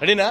ரெடினா